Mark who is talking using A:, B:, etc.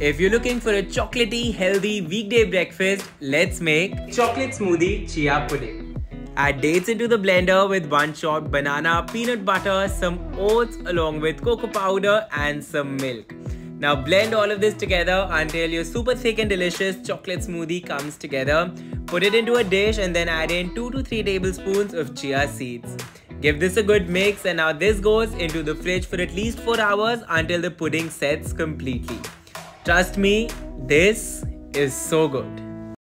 A: If you're looking for a chocolatey, healthy weekday breakfast, let's make chocolate smoothie chia pudding. Add dates into the blender with one chopped banana, peanut butter, some oats along with cocoa powder and some milk. Now blend all of this together until your super thick and delicious chocolate smoothie comes together. Put it into a dish and then add in 2 to 3 tablespoons of chia seeds. Give this a good mix and now this goes into the fridge for at least 4 hours until the pudding sets completely. Trust me, this is so good.